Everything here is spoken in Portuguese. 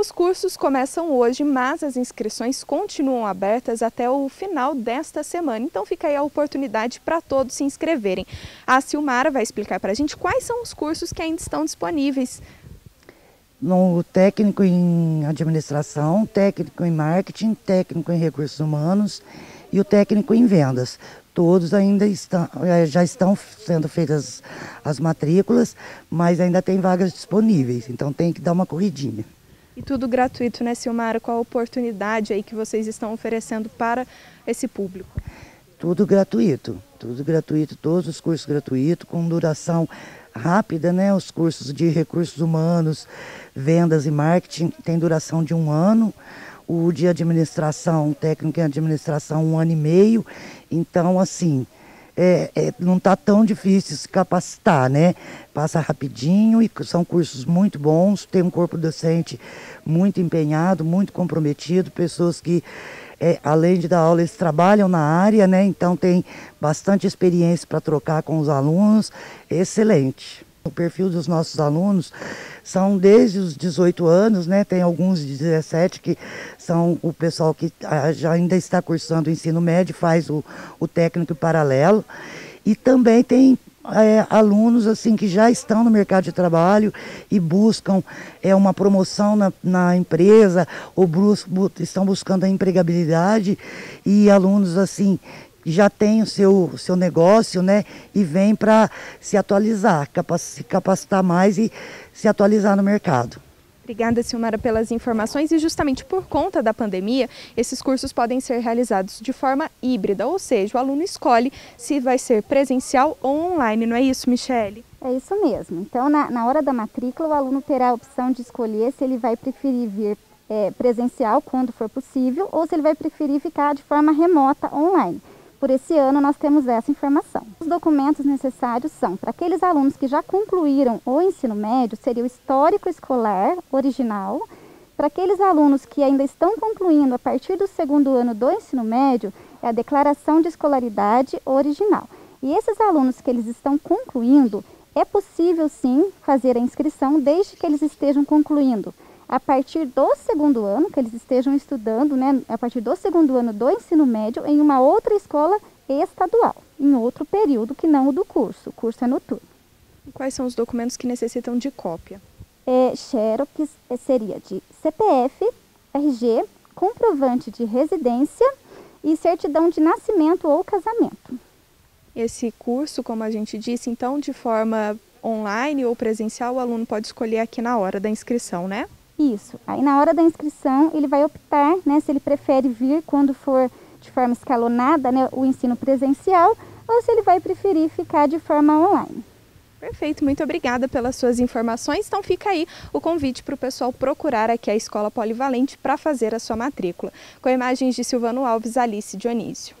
Os cursos começam hoje, mas as inscrições continuam abertas até o final desta semana. Então fica aí a oportunidade para todos se inscreverem. A Silmara vai explicar para a gente quais são os cursos que ainda estão disponíveis. No técnico em administração, técnico em marketing, técnico em recursos humanos e o técnico em vendas. Todos ainda estão, eh, já estão sendo feitas as matrículas, mas ainda tem vagas disponíveis, então tem que dar uma corridinha. E tudo gratuito, né, Silmara? Qual a oportunidade aí que vocês estão oferecendo para esse público? Tudo gratuito, tudo gratuito, todos os cursos gratuitos, com duração rápida, né? Os cursos de recursos humanos, vendas e marketing tem duração de um ano. O de administração, técnico em administração, um ano e meio. Então, assim, é, é, não está tão difícil se capacitar, né? Passa rapidinho e são cursos muito bons, tem um corpo docente muito empenhado, muito comprometido, pessoas que, é, além de dar aula, eles trabalham na área, né? Então tem bastante experiência para trocar com os alunos, excelente. O perfil dos nossos alunos são desde os 18 anos, né? Tem alguns de 17 que são o pessoal que ah, já ainda está cursando o ensino médio, faz o, o técnico paralelo. E também tem é, alunos assim que já estão no mercado de trabalho e buscam é, uma promoção na, na empresa ou bus, bu, estão buscando a empregabilidade e alunos assim já tem o seu, seu negócio, né? E vem para se atualizar, se capacitar mais e se atualizar no mercado. Obrigada, Silmara, pelas informações. E justamente por conta da pandemia, esses cursos podem ser realizados de forma híbrida, ou seja, o aluno escolhe se vai ser presencial ou online, não é isso, Michele? É isso mesmo. Então, na, na hora da matrícula, o aluno terá a opção de escolher se ele vai preferir vir é, presencial, quando for possível, ou se ele vai preferir ficar de forma remota, online. Por esse ano, nós temos essa informação. Os documentos necessários são, para aqueles alunos que já concluíram o ensino médio, seria o histórico escolar original. Para aqueles alunos que ainda estão concluindo a partir do segundo ano do ensino médio, é a declaração de escolaridade original. E esses alunos que eles estão concluindo, é possível sim fazer a inscrição desde que eles estejam concluindo a partir do segundo ano, que eles estejam estudando, né, a partir do segundo ano do ensino médio, em uma outra escola estadual, em outro período que não o do curso. O curso é noturno. E quais são os documentos que necessitam de cópia? É, Xerox é, seria de CPF, RG, comprovante de residência e certidão de nascimento ou casamento. Esse curso, como a gente disse, então, de forma online ou presencial, o aluno pode escolher aqui na hora da inscrição, né? Isso. Aí na hora da inscrição ele vai optar, né, se ele prefere vir quando for de forma escalonada, né, o ensino presencial, ou se ele vai preferir ficar de forma online. Perfeito, muito obrigada pelas suas informações. Então fica aí o convite para o pessoal procurar aqui a Escola Polivalente para fazer a sua matrícula. Com imagens de Silvano Alves, Alice Dionísio.